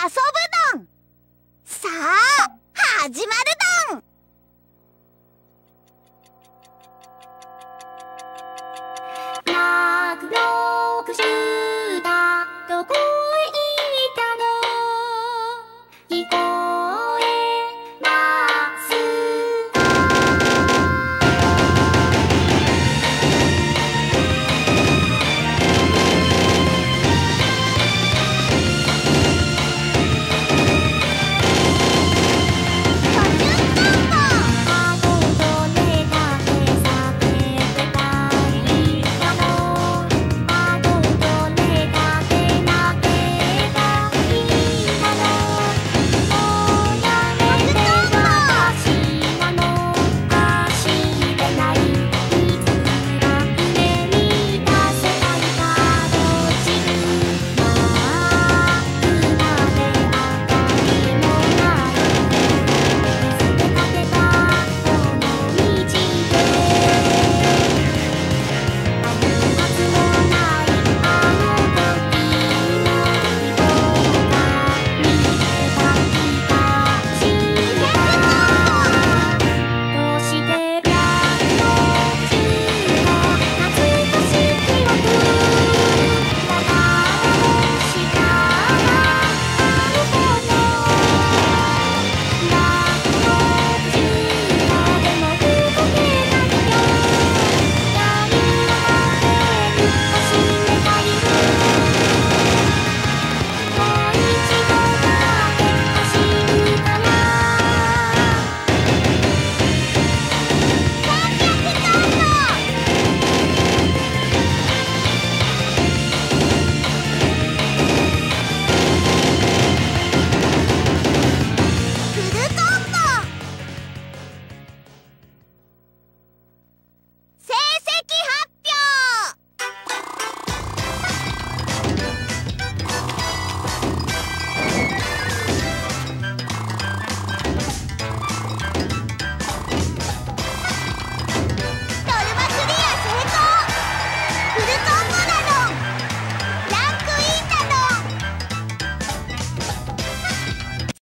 遊ぶドン。さあ始まるドン。マ